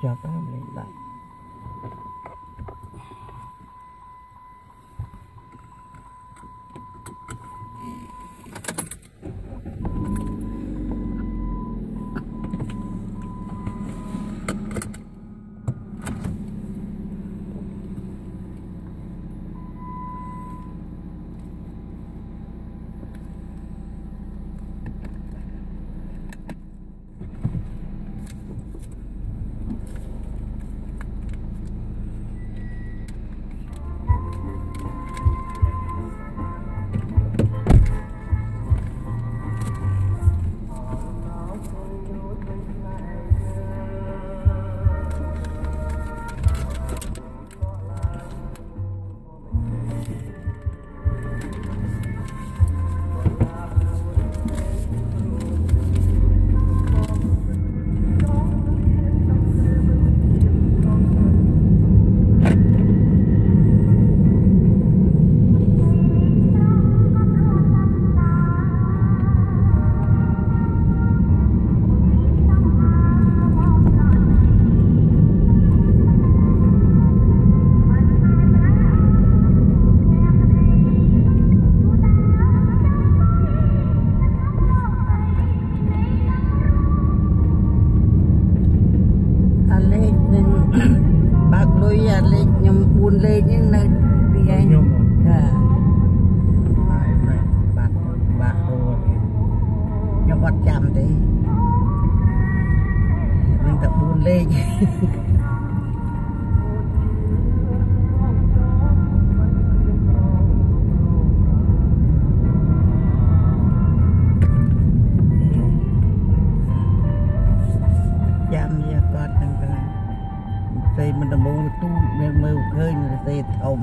ផ្អត់ចាំទេនឹងតែ4លេខចាំយាគាត់ហ្នឹងទៅផ្សេងមិនដំបងទូមានមើលឃើញរសេធំ